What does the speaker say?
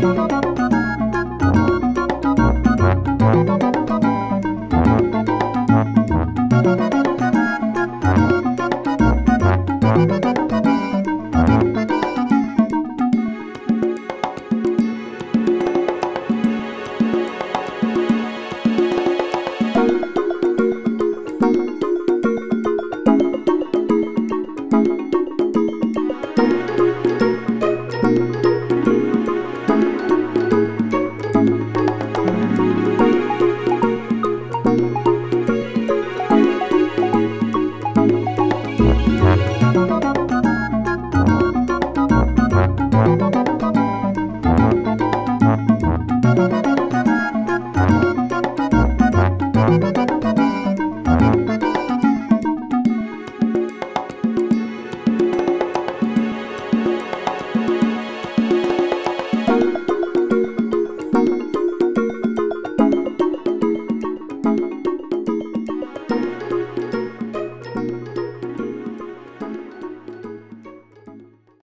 Thank you. Bye.